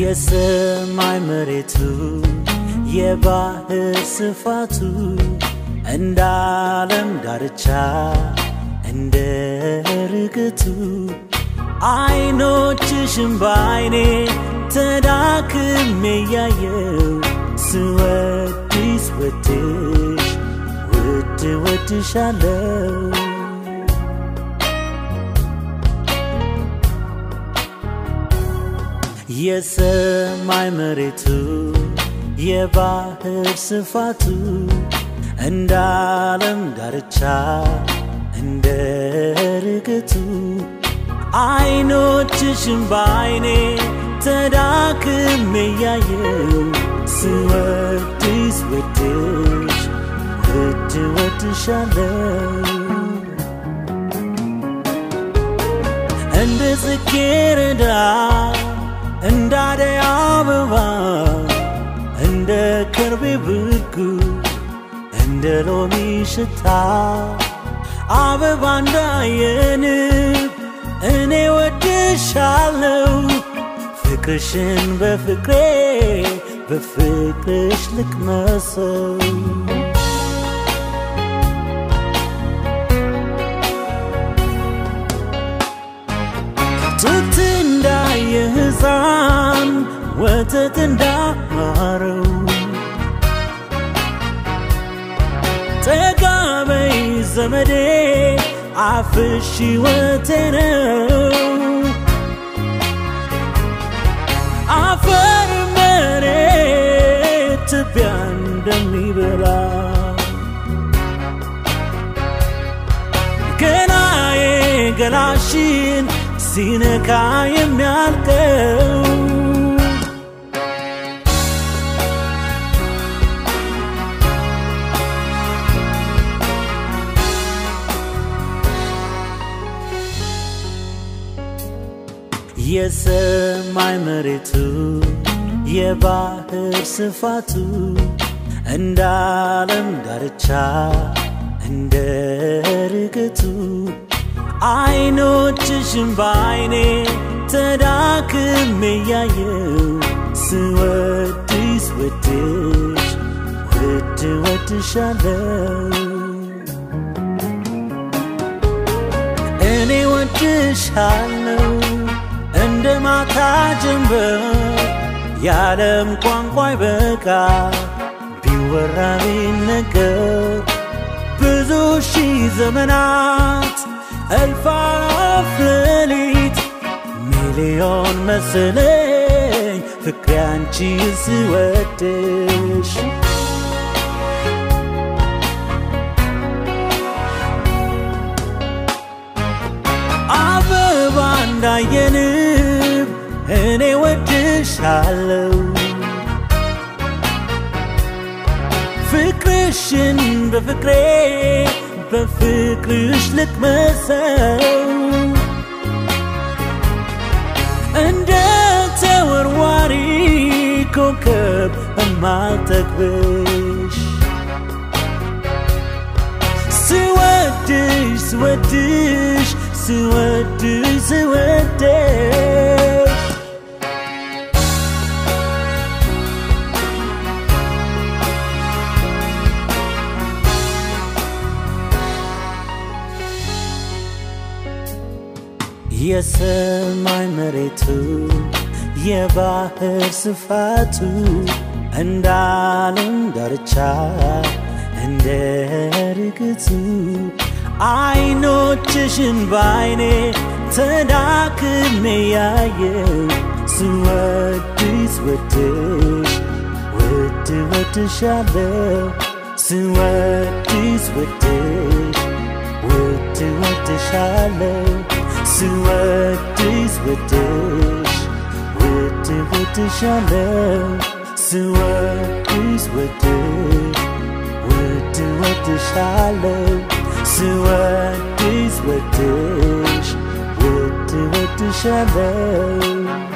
የሰማይ መሬቱ የባህር ስፋቱ እንደ ዓለም ዳርቻ እንደ ርግቱ አይኖችሽም በአይኔ ተዳክሜ ያየው ስወድስ ወድሽ ውድ ወድሻለው የሰማይ መሬቱ የባህር ስፋቱ እንደ ዓለም ዳርቻ እንደ ርግቱ አይኖችሽም በአይኔ ተዳክሜ ያየው ስወድስ ወድሽ ውድ ወድሻለው እንደ ጽጌረዳ እንደ አደይ አበባ እንደ ከርቤ ብርጉ እንደ ሎሚ ሽታ አበባ እንዳየንብ እኔ ወድሻለው ፍቅርሽን በፍቅሬ በፍቅርሽ ልቅመሰው ወተት እንዳማረው ጠጋበይ ዘመዴ አፍሽ ሕይወቴ ነው። አፈር መሬት ትቢያ እንደሚበላ ገናዬ ገላሽን ሲነካ የሚያልቀው የሰማይ መሬቱ የባህር ስፋቱ እንደ ዓለም ዳርቻ እንደ ርግቱ አይኖችሽም በአይኔ ተዳክሜ ያየው ስወድስ ወድሽ ውድ ወድሻለው እኔ ወድሻለው እንደ ማታ ጀንበር የዓለም ቋንቋ ይበቃ ቢወራ ቢነገር ብዙ ሺህ ዘመናት እልፍ አእላፍ ሌሊት ሚሊዮን መሰለኝ ፍቅሬ አንቺ ስወድሽ አበባ እንዳየንብ እኔ ወድሻለው ፍቅርሽን በፍቅሬ በፍቅርሽ ልቅመሰው እንደ ተወርዋሪ ኮከብ እማልጠግብሽ ስወድሽ ስወድሽ ስወድሽ ስወድሽ የሰማይ መሬቱ የባህር ስፋቱ እንደ ዓለም ዳርቻ እንደ ርግቱ አይኖችሽን በአይኔ ተዳክሜ ያየው ስወድስ ወድሽ ውድ ወድሻለው ስወድስ ወድሽ ውድ ወድሻለው Suertes wetesh, wete wete shalem. Suertes wetesh, wete wete shalem. Suertes wetesh, wete wete shalem.